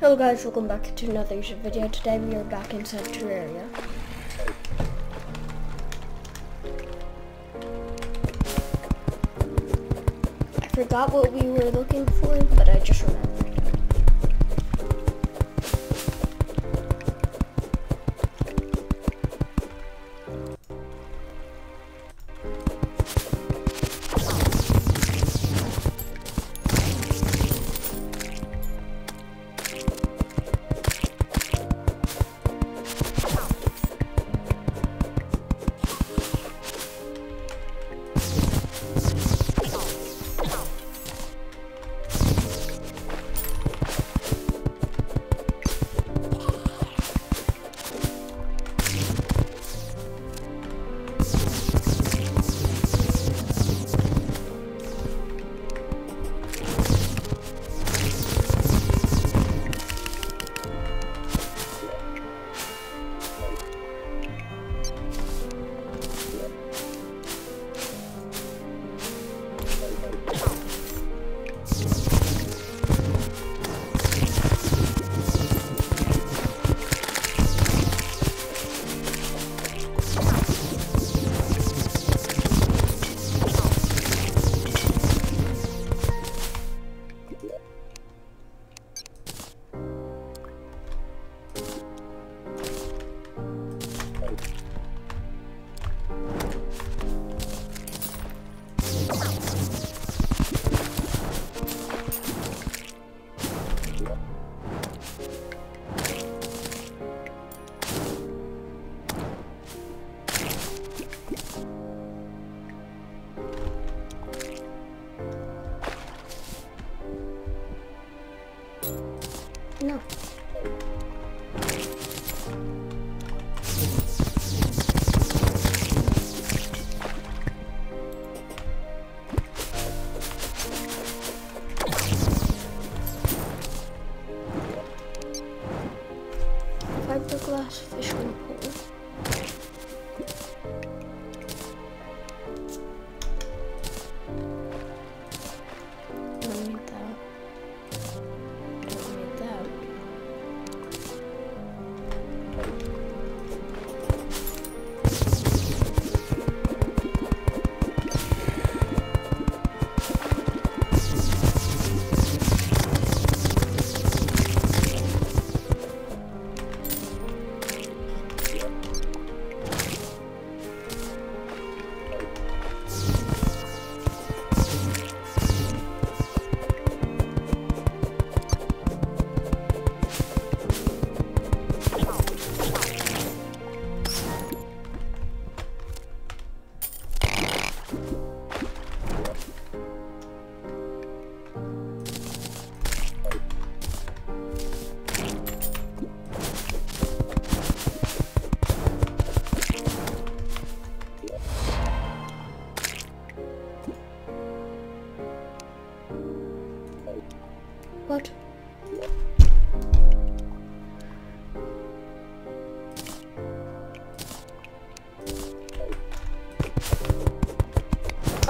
Hello guys, welcome back to another YouTube video. Today we are back inside Terraria. I forgot what we were looking for, but I just remembered.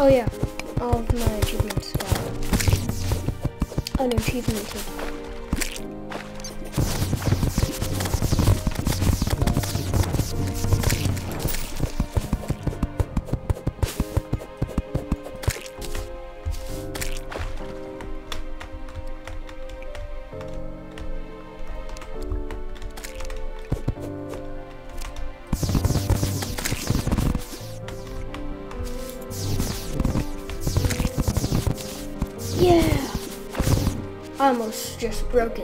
Oh yeah, all of my achievements got unachievement. Just broke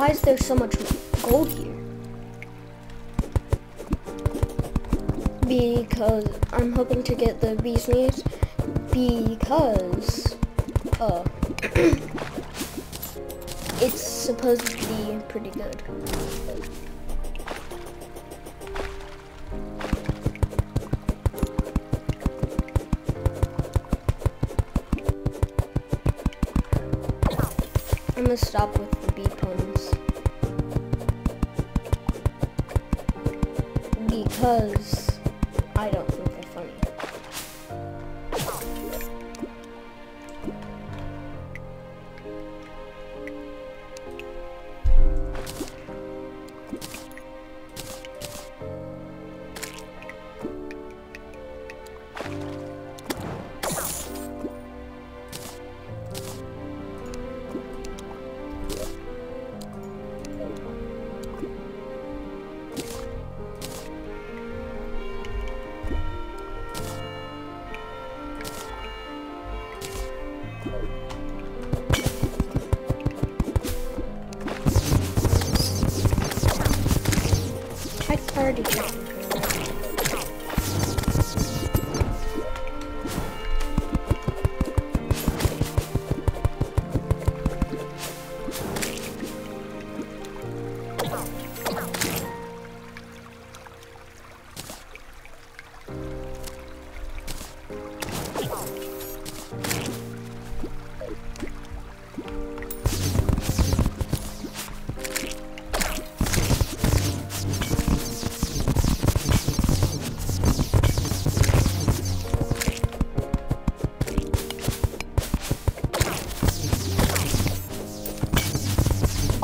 why is there so much gold here? Because I'm hoping to get the bee's knees because uh it's supposed to be pretty good.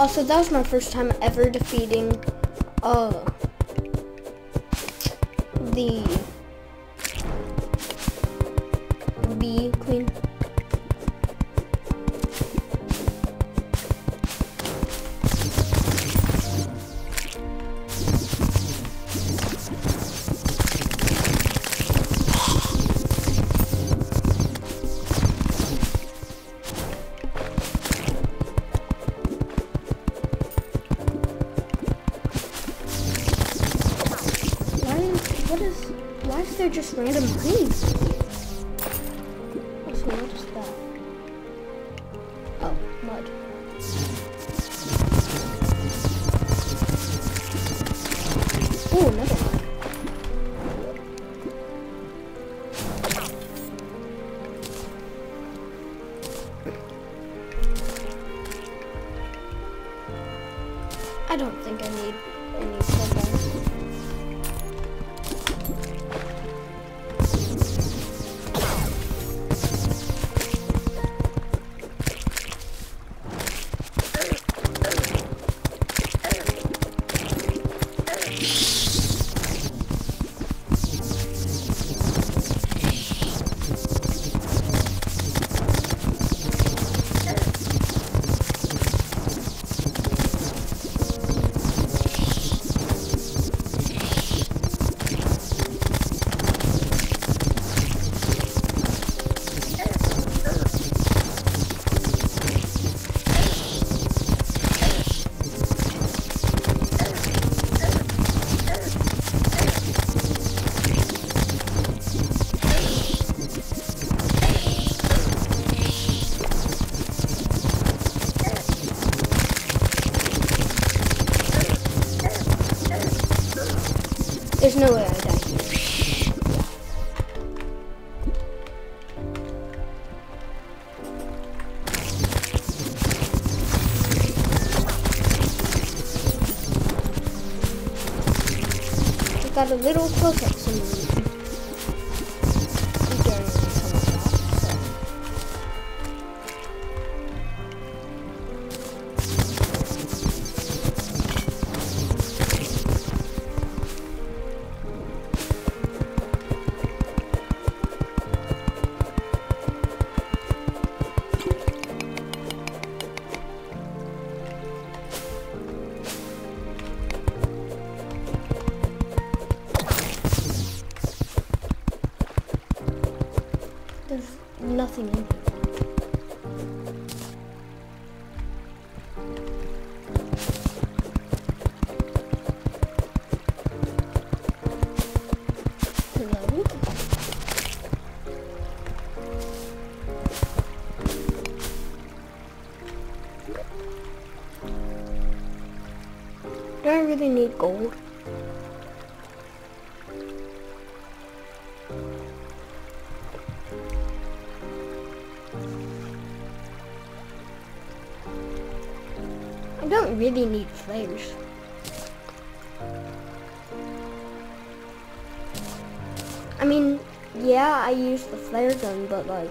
Also, that was my first time ever defeating uh what is why is there just random greens? Got a little close-up gold? I don't really need flares. I mean, yeah, I use the flare gun, but like,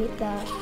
That.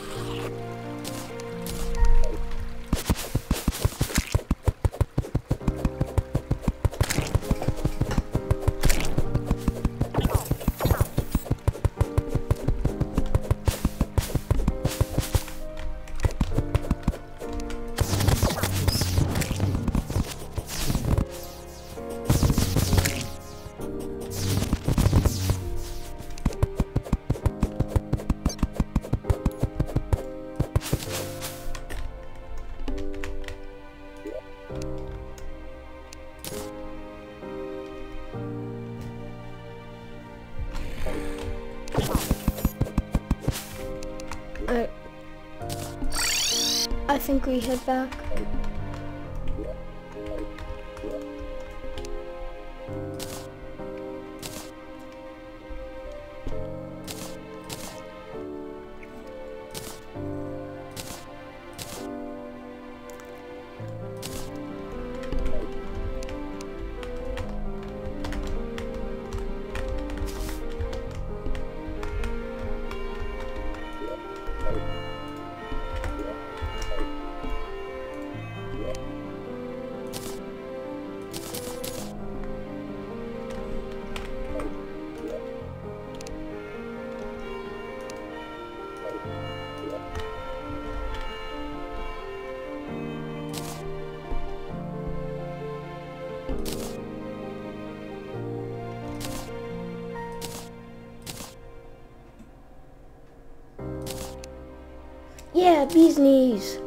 Think we head back. Yeah, bee's knees.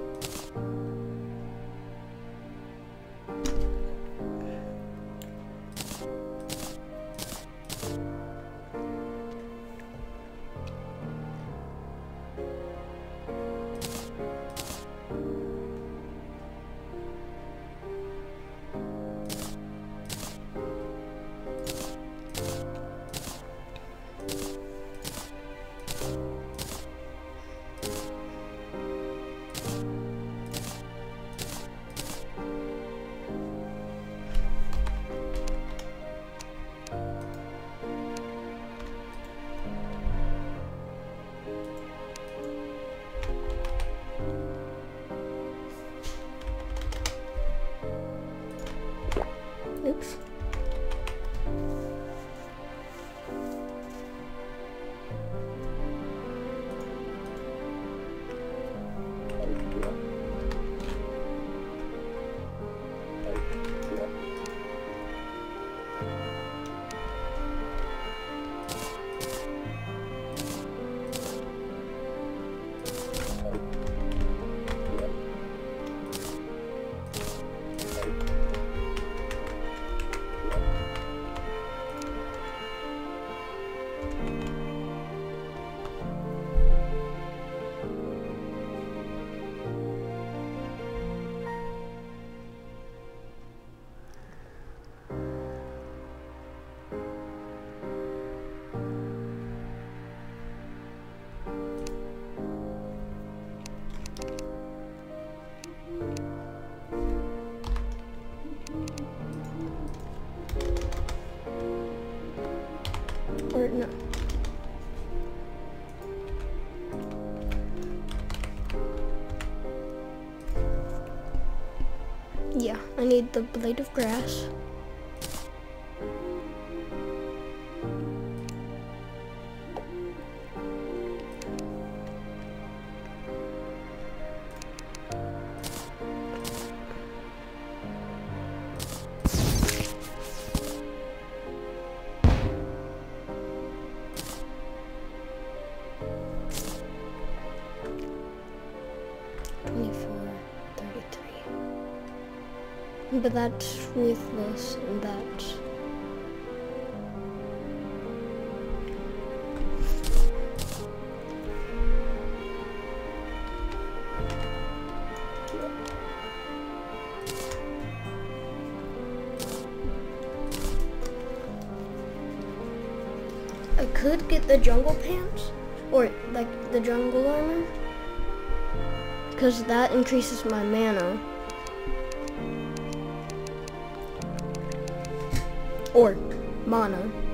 Need the blade of grass. With this and that. I could get the jungle pants or like the jungle armor because that increases my mana. Or mana.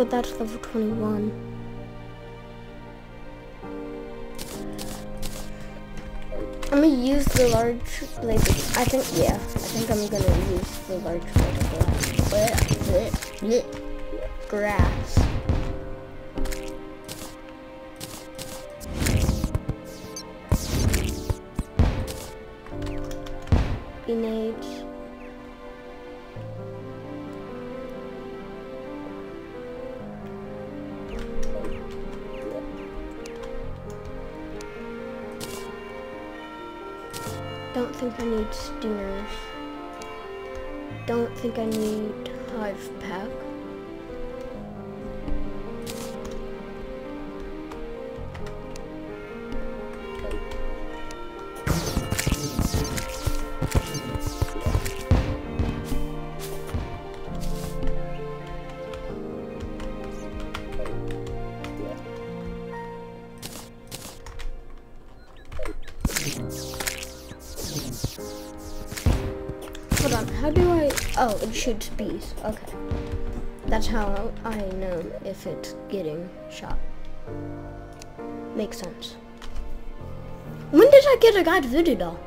But that's level 21. I'm gonna use the large blade. I think, yeah, I think I'm gonna use the large blade of grass. Grass. Need stingers. Don't think I need hive pack. Oh, it shoots bees. Okay. That's how I know if it's getting shot. Makes sense. When did I get a guide voodoo doll?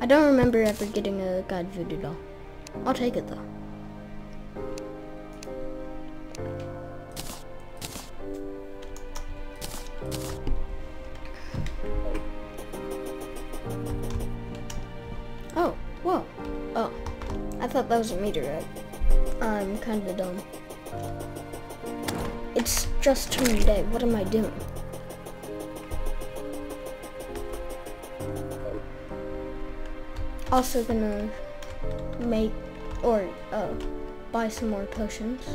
I don't remember ever getting a guide voodoo doll. I'll take it though. That was a meteorite. I'm kind of dumb. It's just turned day. What am I doing? Also gonna make or uh, buy some more potions.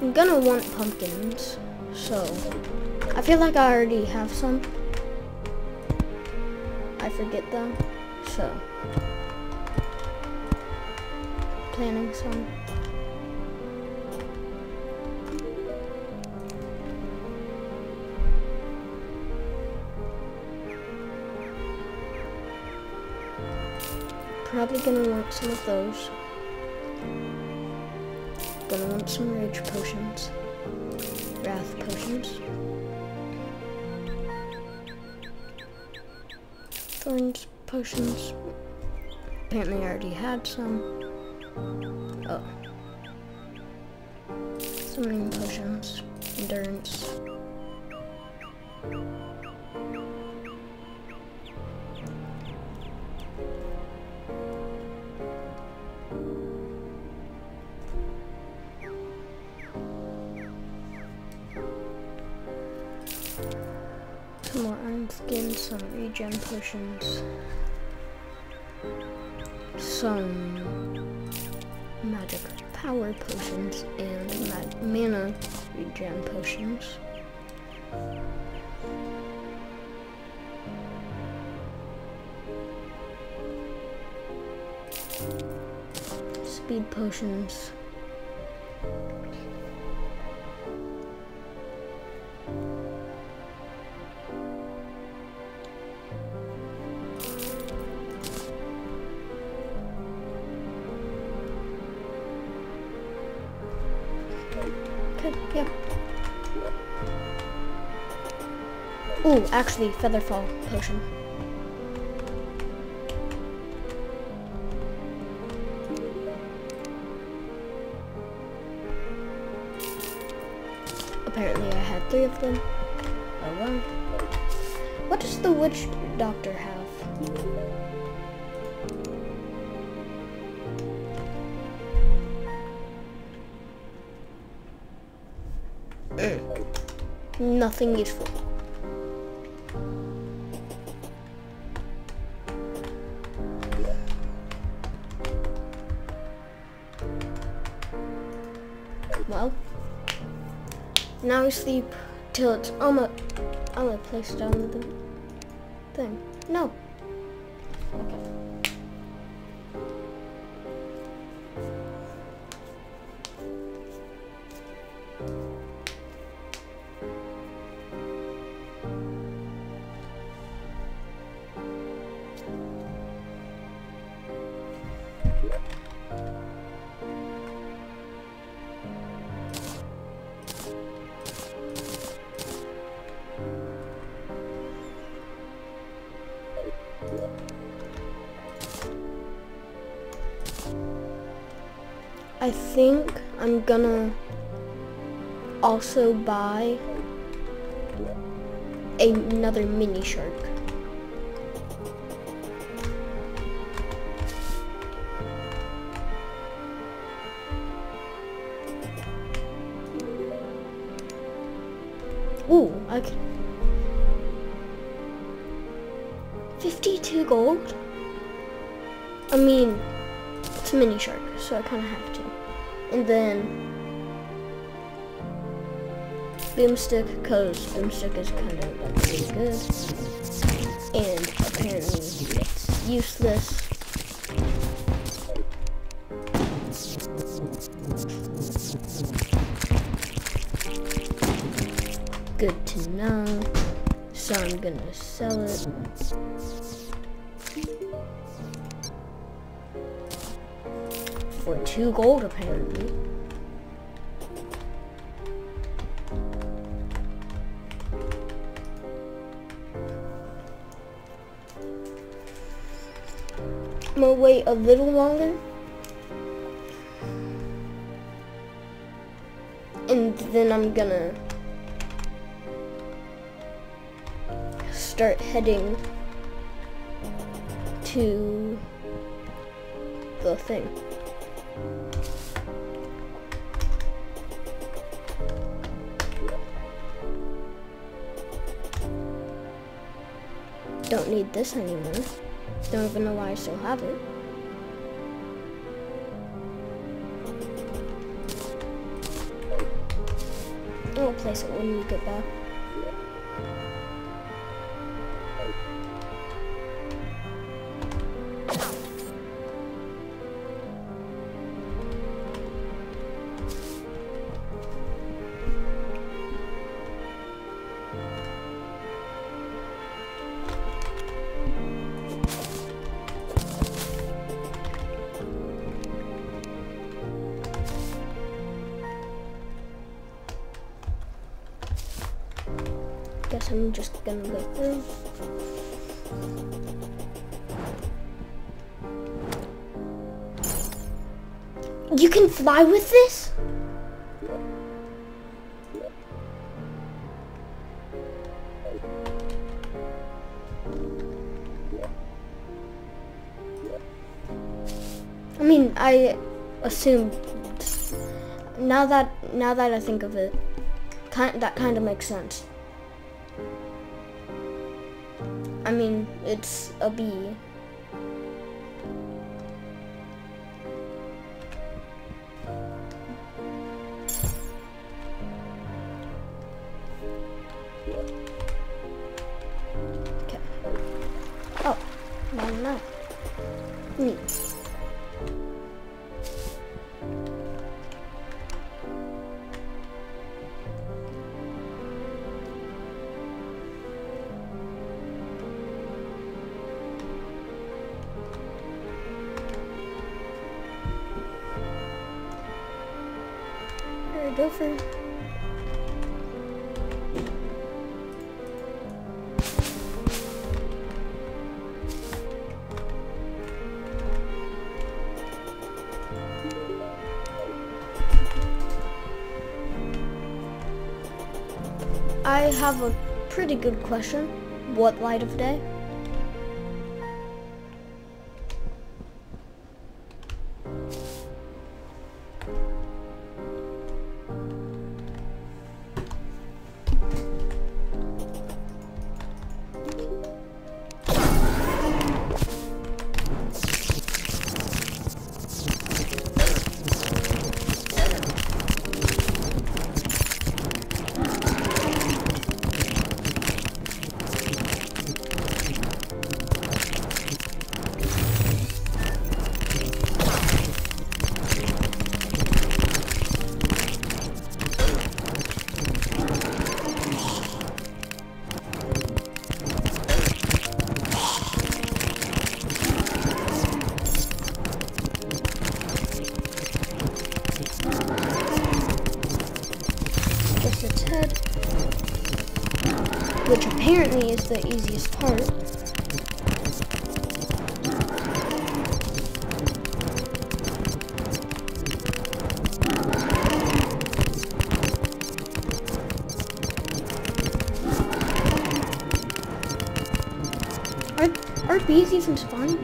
I'm gonna want pumpkins, so I feel like I already have some. Forget them, so planning some. Probably gonna want some of those. Gonna want some rage potions. Wrath potions. Potions. Apparently I already had some. Oh. Summoning potions. Endurance. Iron skin, some regen potions, some magic power potions, and mana regen potions. Speed potions. Actually, Featherfall potion. Apparently I had three of them. Oh well. What does the witch doctor have? Eh. Nothing useful. Sleep till it's almost. I'm gonna place down the thing. No. Okay. I think I'm gonna also buy another mini shark. Ooh, can. 52 gold? I mean, it's a mini shark, so I kind of have to. And then boomstick, cause boomstick is kind of like really good. And apparently it's useless. Good to know. So I'm gonna sell it. Two gold apparently. I'm gonna wait a little longer. And then I'm gonna start heading to the thing. Don't need this anymore. Don't even know why I still have it. I'll place it when we get back. You with this? I mean, I assumed now that now that I think of it, kind that kind of makes sense. I mean, it's a bee. I have a pretty good question. What light of day? Easiest part. Are, are bees even spawning?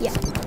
Yeah.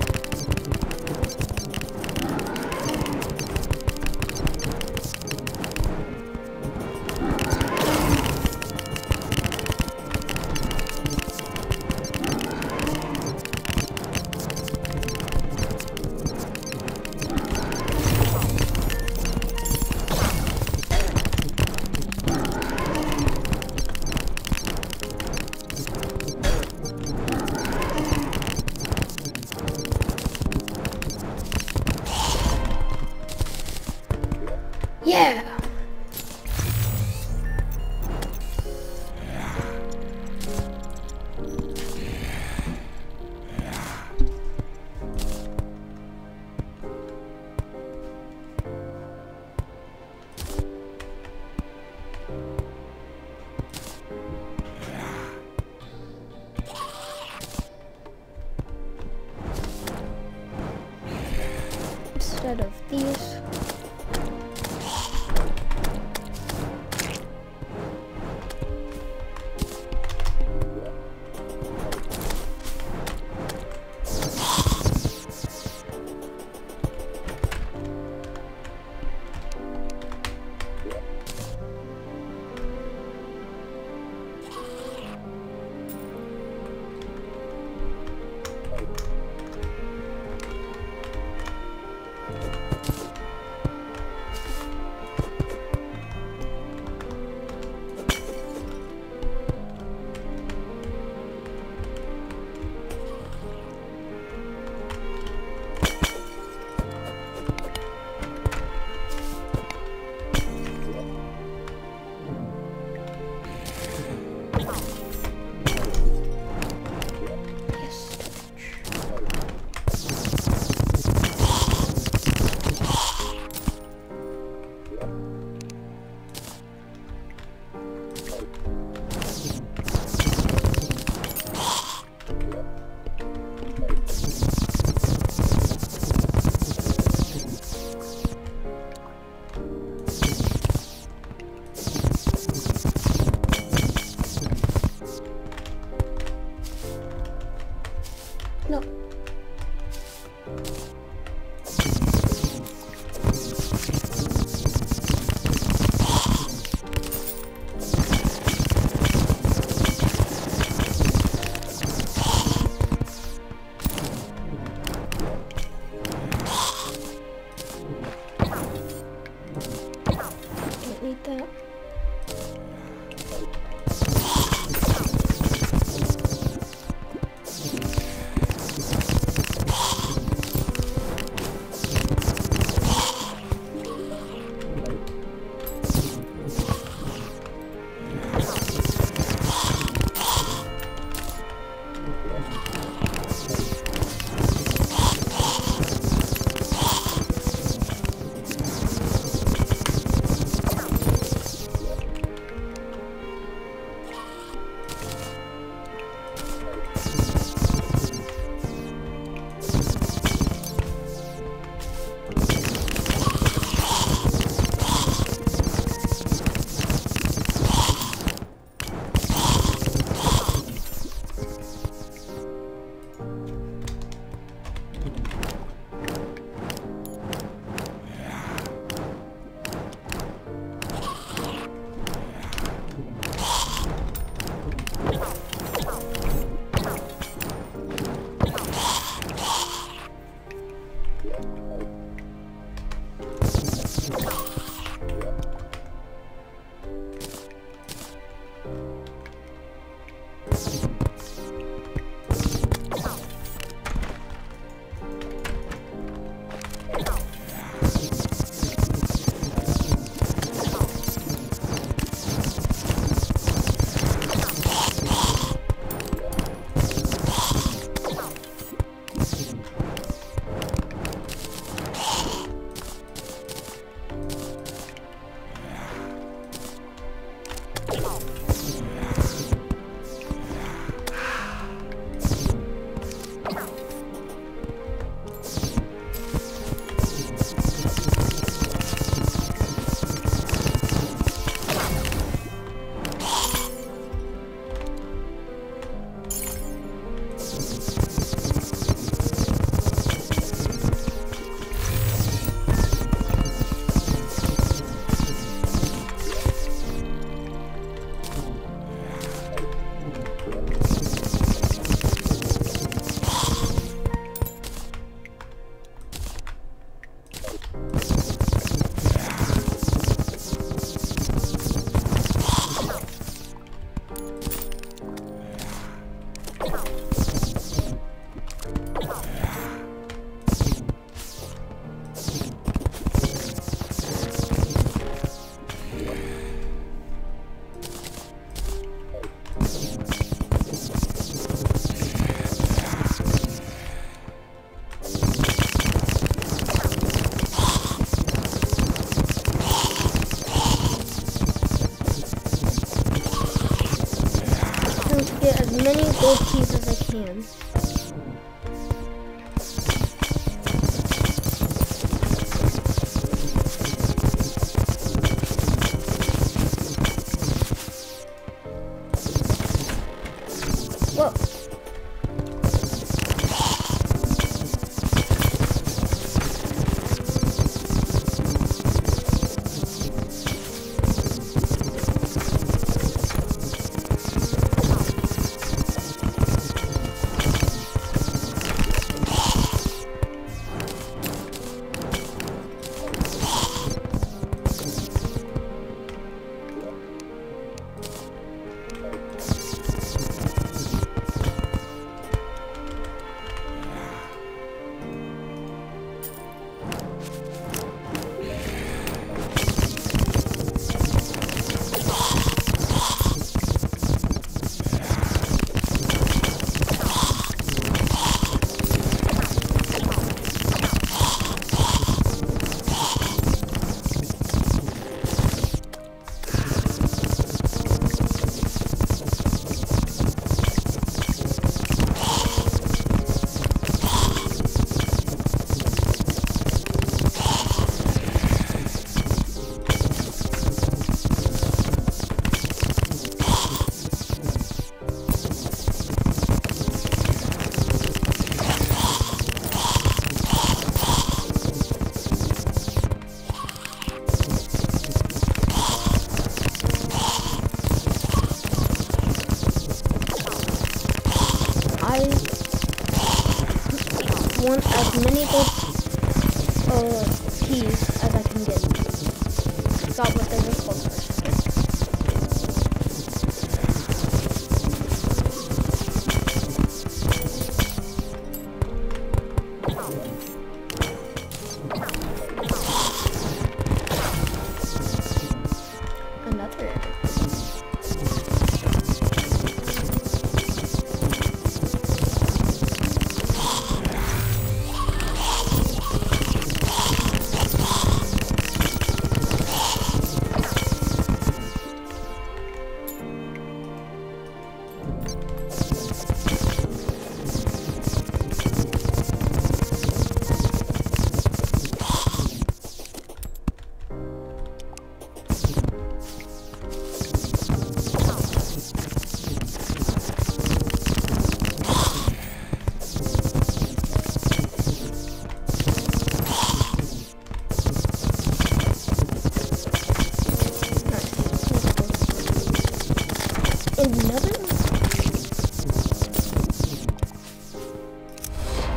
another one?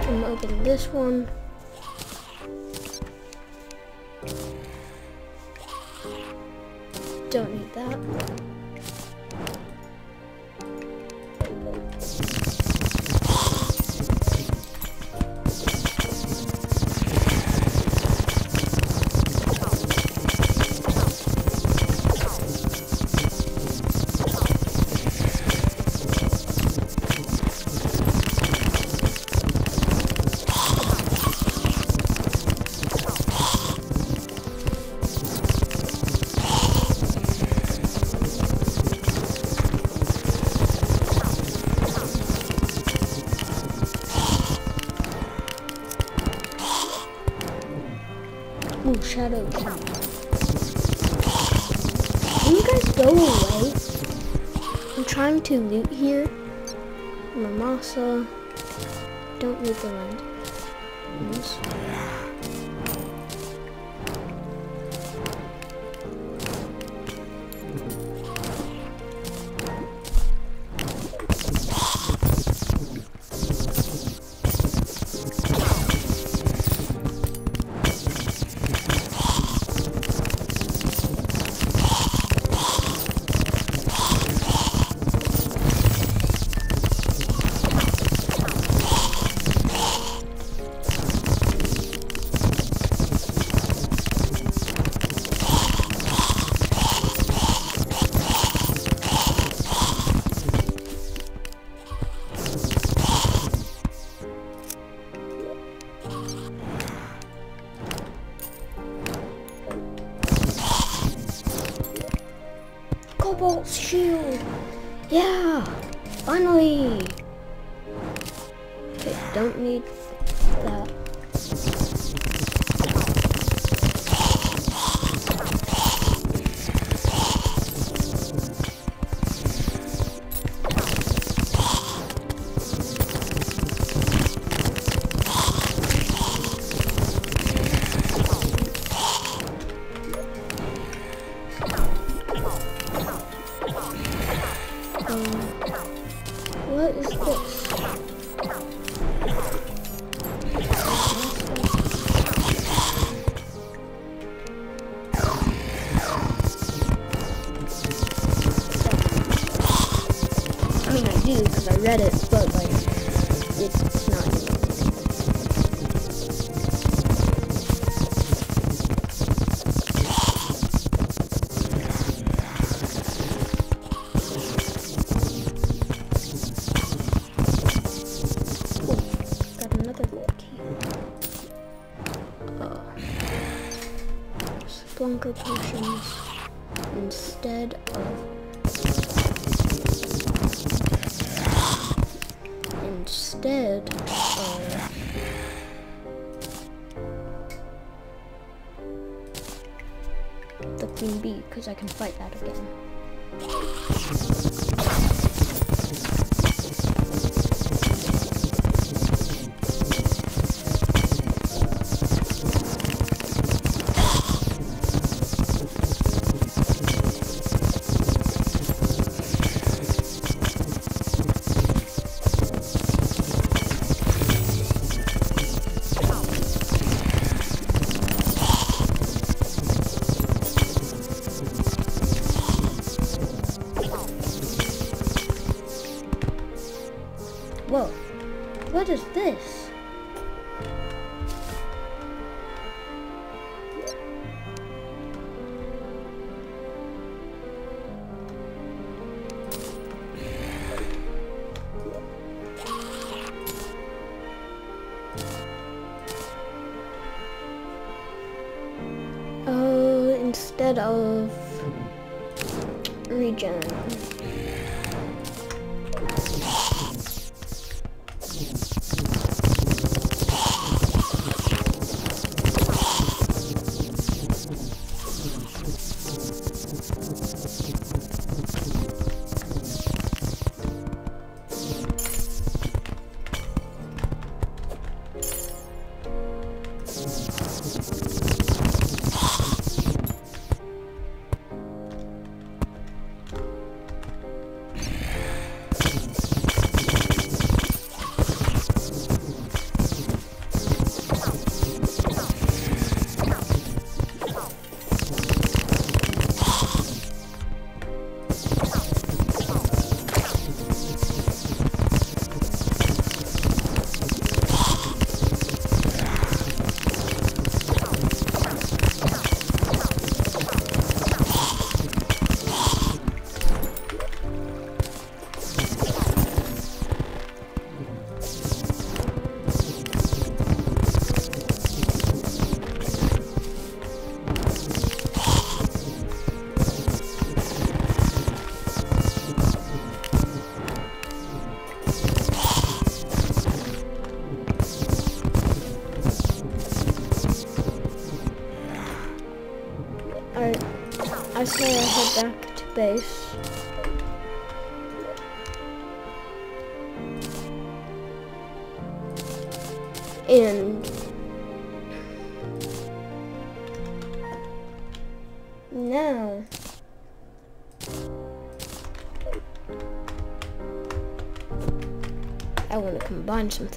I'm open this one. Don't need that. so don't need the land. because I can fight that again. Back. And now I want to combine some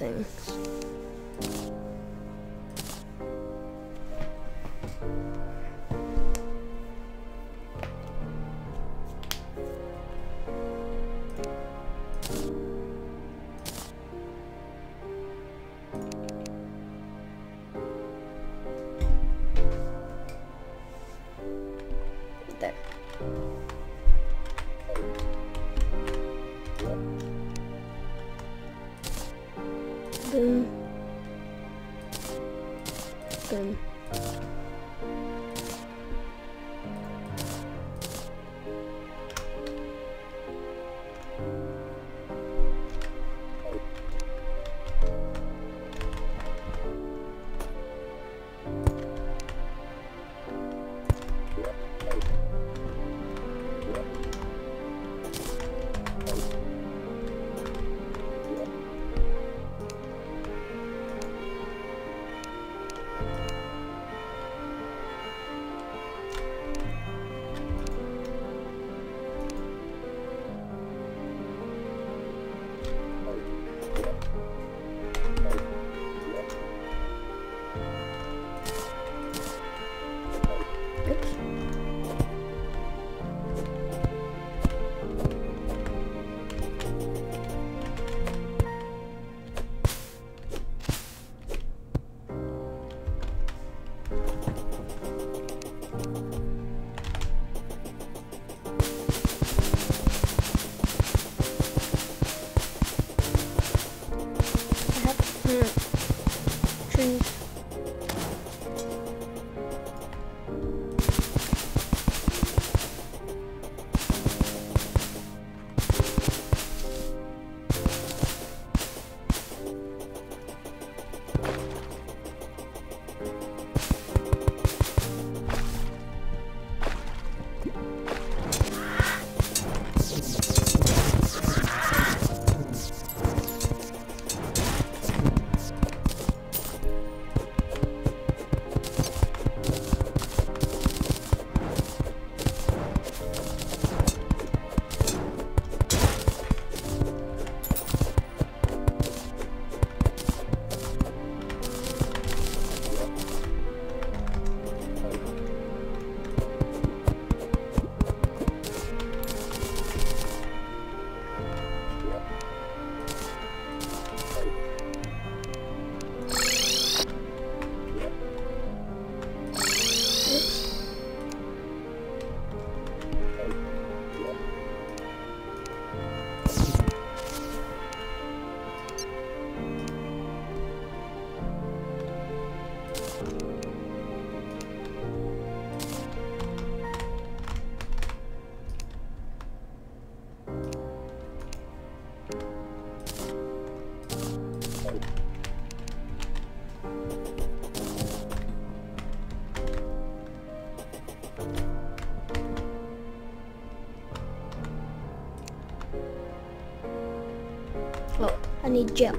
Need gel.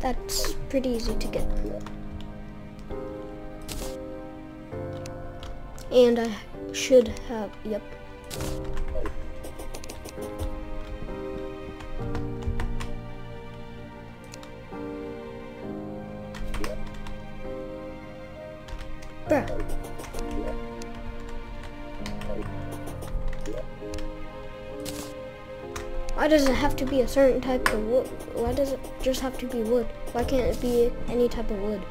That's pretty easy to get. And I should have, yep. Have to be a certain type of wood? Why does it just have to be wood? Why can't it be any type of wood?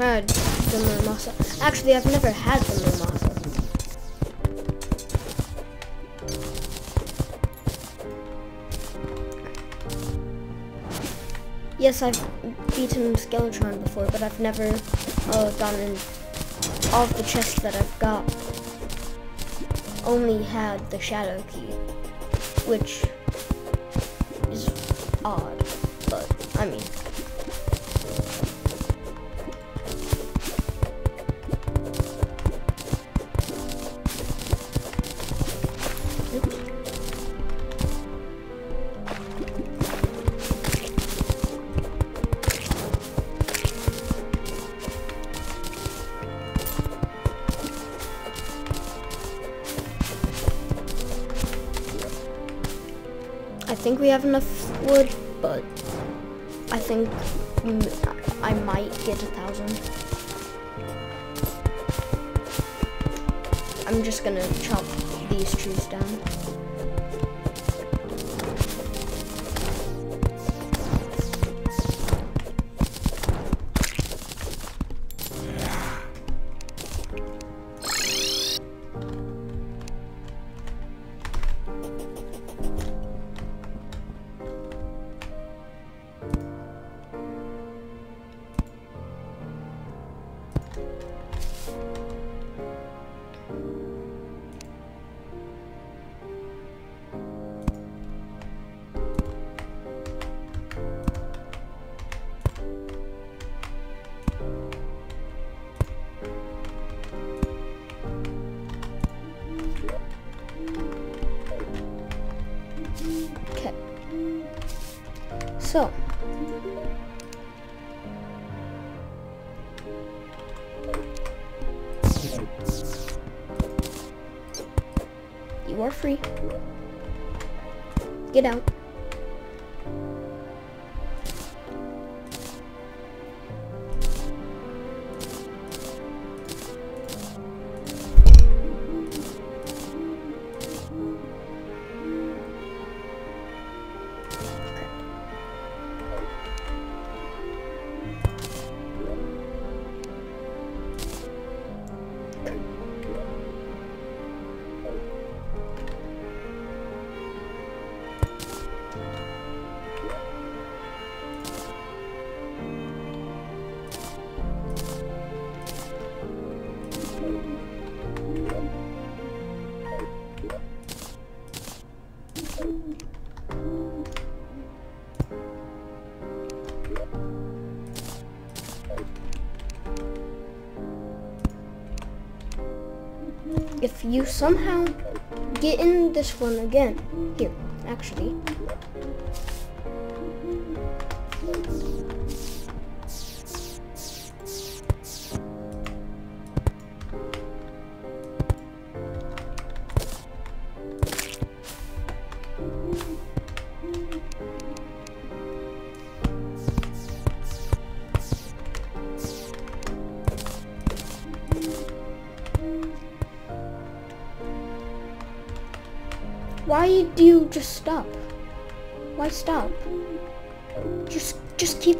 Tried the Muramasa. Actually, I've never had the Muramasa. Yes, I've beaten Skeletron before, but I've never uh, gotten all of the chests that I've got. Only had the Shadow Key, which have enough wood, but I think I might get a thousand. I'm just gonna chop these trees down. If you somehow get in this one again, here, actually.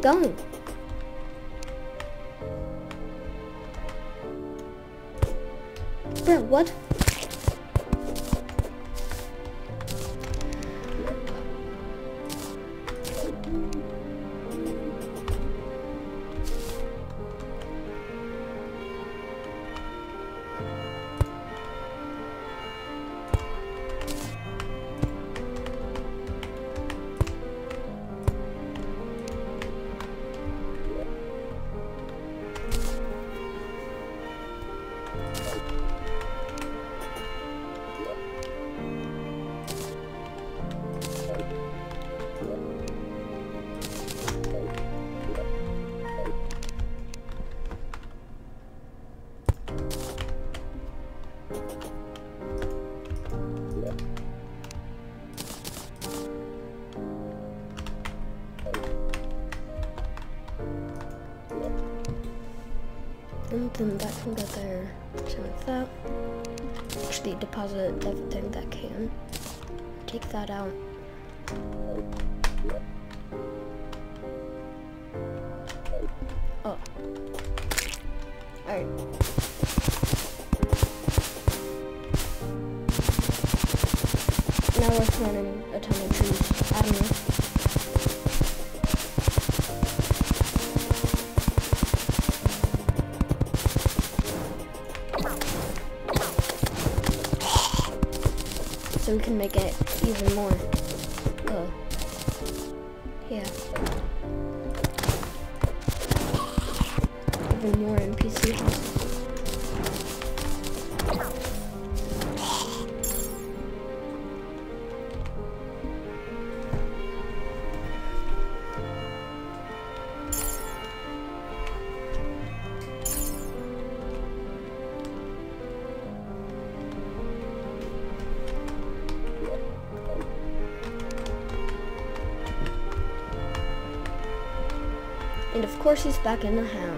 Going. That. Actually, deposit everything that can. Take that out. Oh. Alright. Now we're planting a ton of trees. I don't know. We can make it even more. Of back in the house.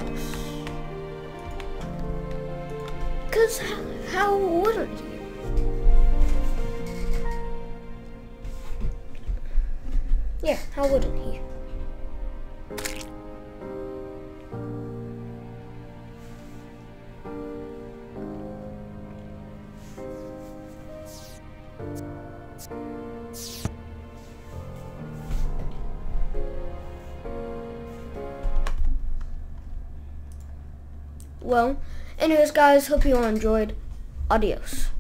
Guys, hope you all enjoyed. Adios.